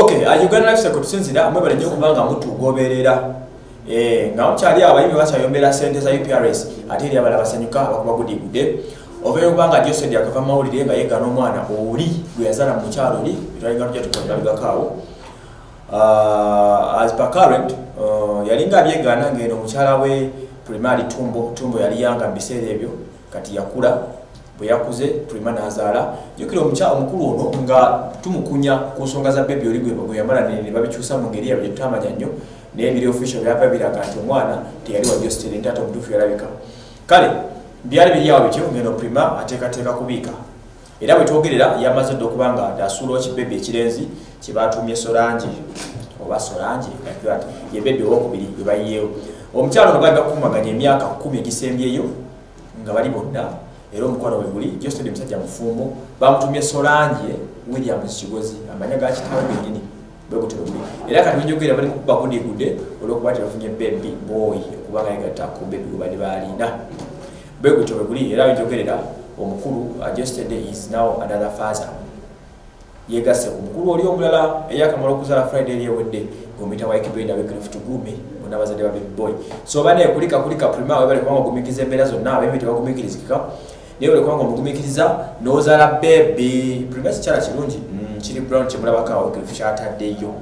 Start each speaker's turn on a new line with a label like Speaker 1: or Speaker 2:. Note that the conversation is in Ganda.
Speaker 1: okay uganda lifestyle tusinzira mwebale nnyo kubanga mutugoberera eh, nga mukyali abayimbi bakyayombera sente za uprs ate eri abala basanyuka abakuba gudigudde ovayo okubanga josed akava mawulire nga yegana omwana oli gwe yazala mu mukyalo oli etwalinga tujja tukolabigakaawo uh, as per current uh, yalinga abyegana ngeno omukyala we primary tumbo tumbo yali yanga mu biseera ebyo kati yakula bwe yakuze prima nazaala. Jukira omukyala omukulu ono nga tumukunya ku nsonga za bebi oli gwe yamala ne babikyusa mu ngeri yabyo tutamanya nnyo naye biri official byava biraga nti omwana teyali wajostere ntaata omutuufu yalabika. Kale byali biri awo bityo ngeno prima ateekateeka kubiika era bwe twogerera yamaze dde okuba nga asuula kibebi ekirenzi kye batumye solange oba solange ye bebi owokubiri gwe bayiyeewo omukyalo ono bali bakumaganya emyaka kumi egisembyeyo nga bali bonna era omukwano we guli josted musajja mufumbo bamutumye solange williams kigozi amanya gakitawe genyini bwegutero guli. Era kati wenjogera bali kukuba gudigudde olwokuba tebafunye bebi boy okubanga yegatta ku bebi webali balina bwegutyo bwe guli era wenjogerera omukulu adjusted is now another father. Yegasse ku mukulu oli omulala eyakamala okuzala friday eri ewedde ngomuyita waikibenda wegrift gume bonna bazadde ba baby boy. So bane kulika kulika prima webali kubanga ogumikiriza embeera zonna abemi tebagumikirizika naye oli kubanga omugumikiriza nozaala bebi prima kikyala kirungi. Kiri brown kyemulabakaawo grift kyataddeyo